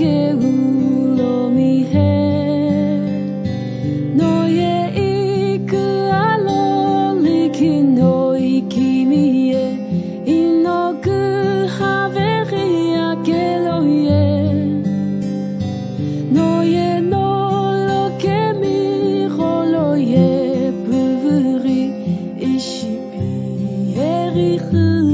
que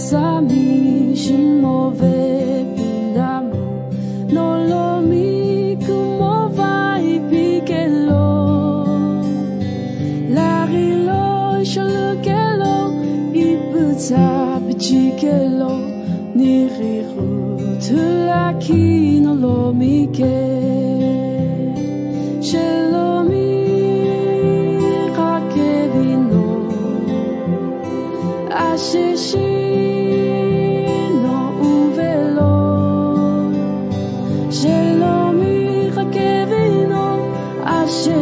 Czasami zimowe pinda mu No lo mi kumowa i pikelo La rilo shalukelo I buta bichikelo Ni riru tulaki no lo mi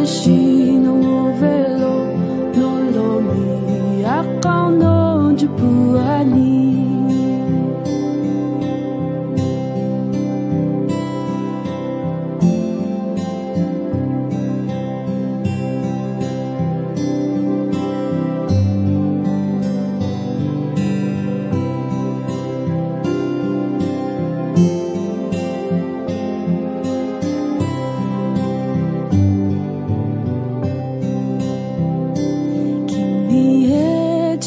machine overload, non lo mi account non peux aller.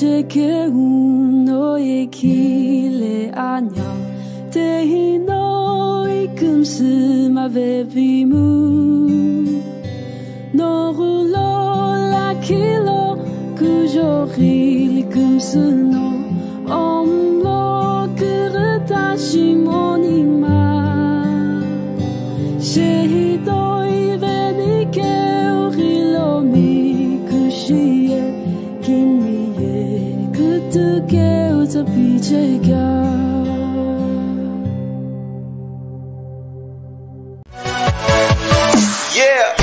noche que uno e kile anya te hino ikum sima vepimu no rulo la kilo kujo hilikum suno tabii çeker Yeah.